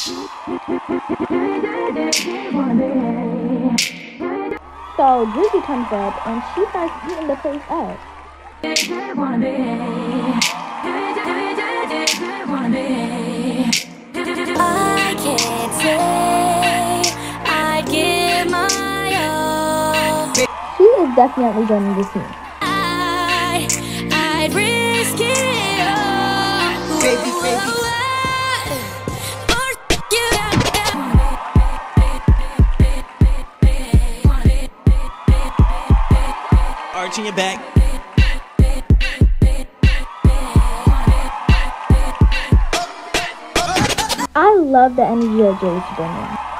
So Drizzy comes up and she starts eating the place up. I can't say I give my all. She is definitely joining the scene. Your back. I love the energy that Jay's bringing.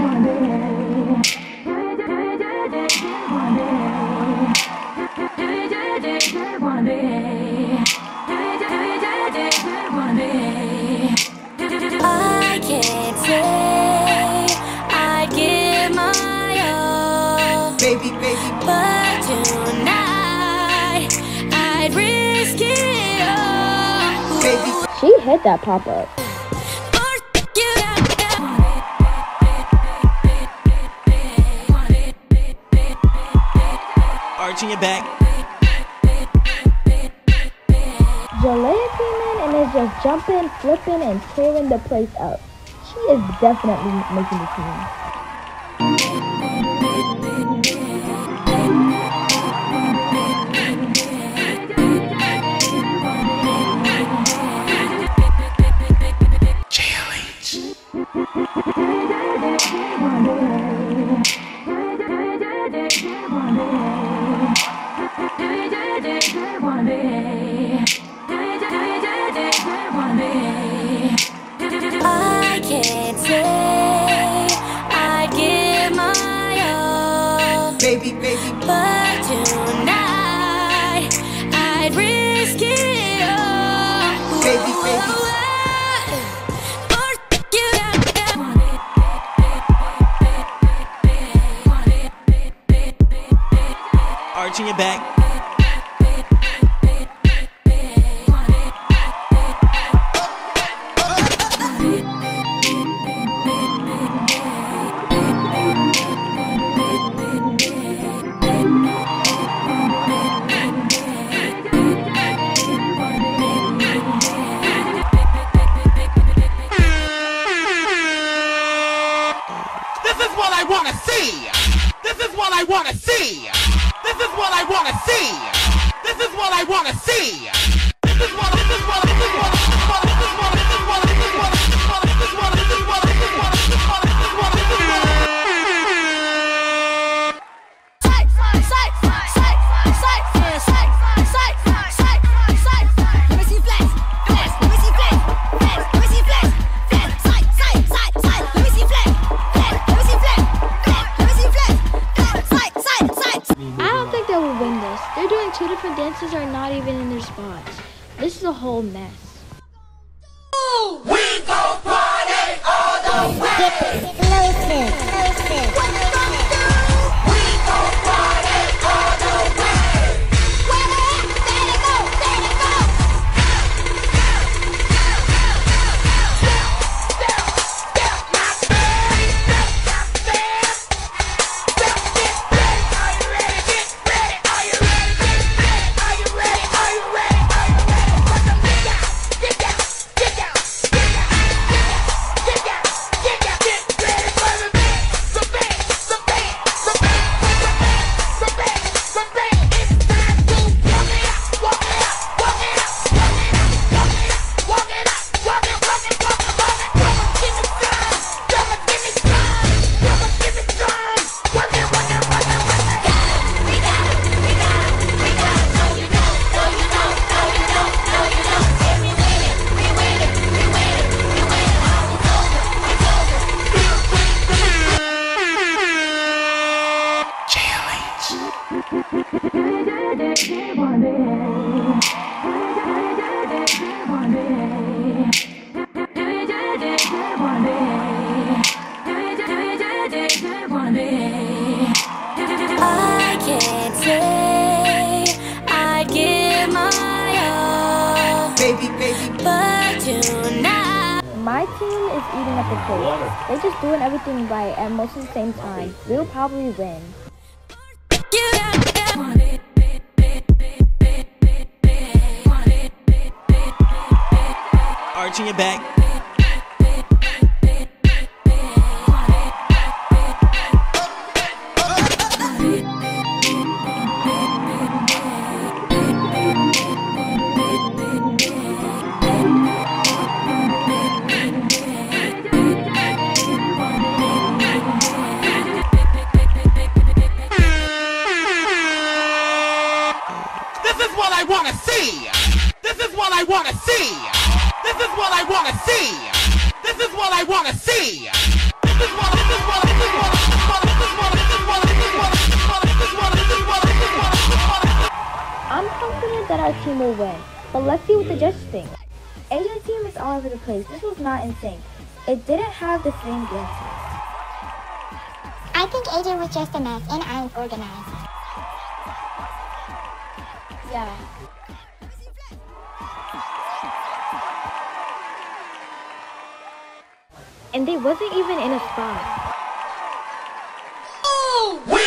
I She hit that pop up. Arching your back. Jalea came in and is just jumping, flipping, and tearing the place up. She is definitely making the scene. I want to see. This is what I want to see. This is what I want to see. are not even in their spots. This is a whole mess. We go party all the way! My team is eating up the cake. They're just doing everything right at most of the same time. We'll probably win. Back. This is what I want to see. This is what I want to see. This is what I want to see. This is what I want to see. This is what this is what this is what this is what this is what this is what this is what this is what this is what this is what this is what this is what I'm confident that our team will win, but let's see what the judges think. Asian team is all over the place. This was not in sync. It didn't have the same dances. I think AJ was just a mess and I'm organized. Yeah. And they wasn't even in a spot. Oh, Get